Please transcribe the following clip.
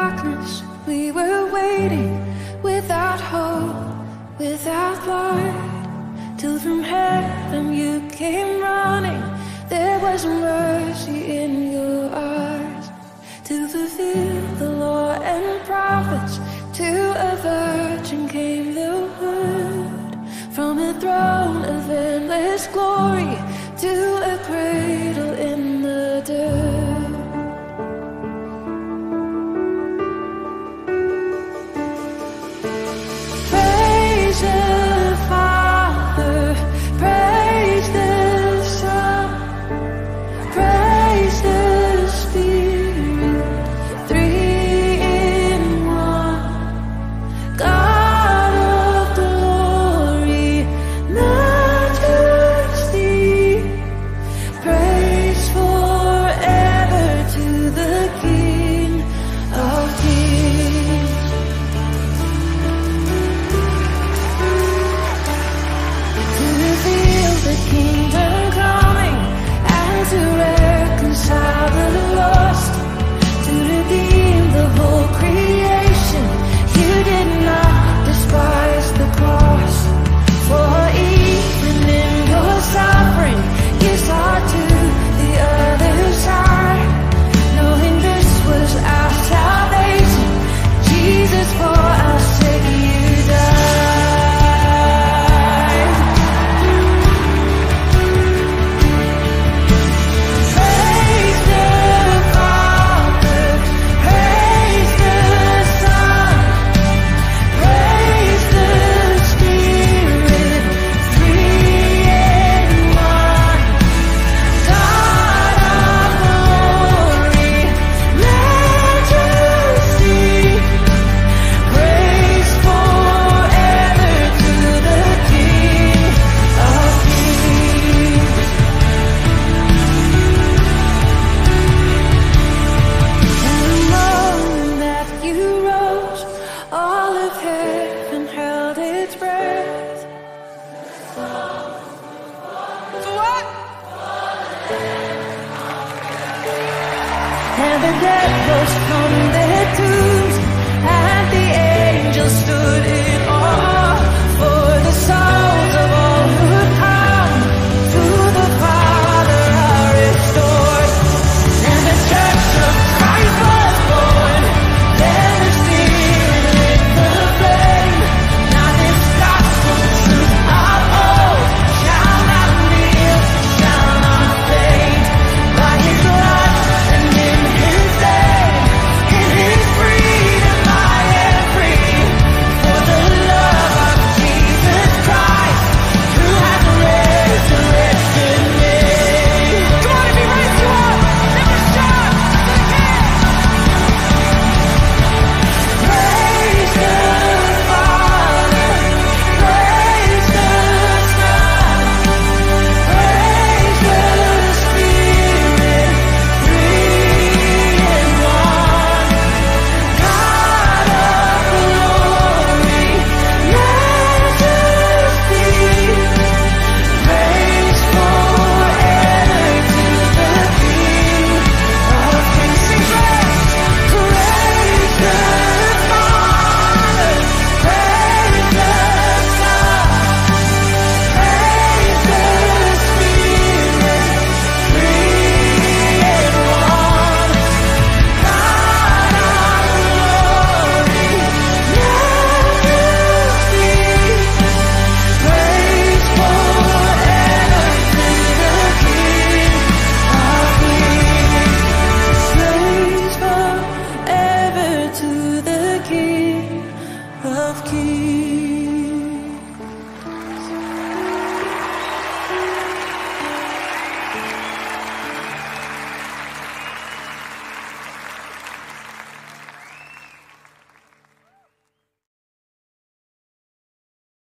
darkness, we were waiting without hope, without light. Till from heaven you came running, there was mercy in your eyes. To fulfill the law and prophets, to a virgin came. heaven held its breath. For what? For the dead ghosts.